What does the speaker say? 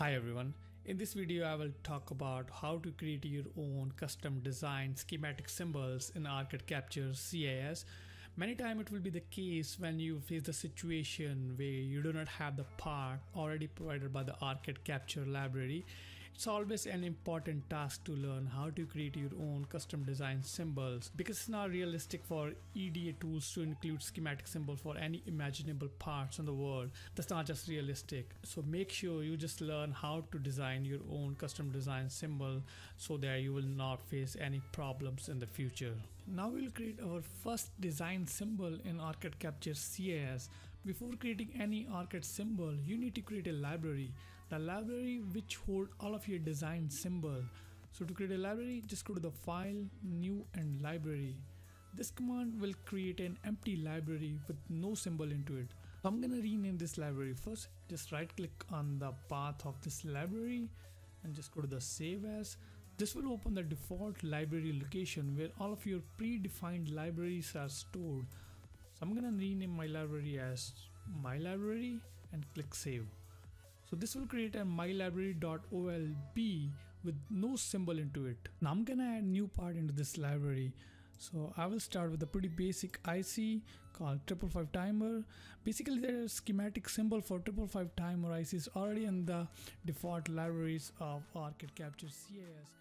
Hi everyone. In this video I will talk about how to create your own custom design schematic symbols in OrCAD Capture CIS. Many times it will be the case when you face the situation where you do not have the part already provided by the OrCAD Capture library. It's always an important task to learn how to create your own custom design symbols because it's not realistic for EDA tools to include schematic symbol for any imaginable parts in the world. That's not just realistic. So make sure you just learn how to design your own custom design symbol so that you will not face any problems in the future. Now we'll create our first design symbol in OrCAD Capture CIS. Before creating any OrCAD symbol, you need to create a library. The library which hold all of your design symbol. So to create a library, just go to the file, new and library. This command will create an empty library with no symbol into it. I'm gonna rename this library first. Just right click on the path of this library and just go to the save as. This will open the default library location where all of your predefined libraries are stored. So I'm gonna rename my library as my library and click save. So this will create a mylibrary.olb with no symbol into it. Now I'm gonna add new part into this library. So I will start with a pretty basic IC called 555 timer. Basically the schematic symbol for 555 timer IC is already in the default libraries of OrCAD Capture CIS.